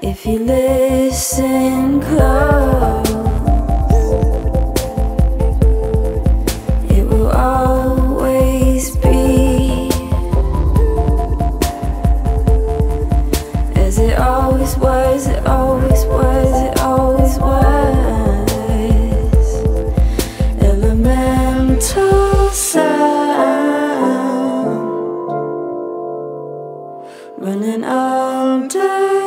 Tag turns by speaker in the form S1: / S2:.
S1: If you listen close running all day.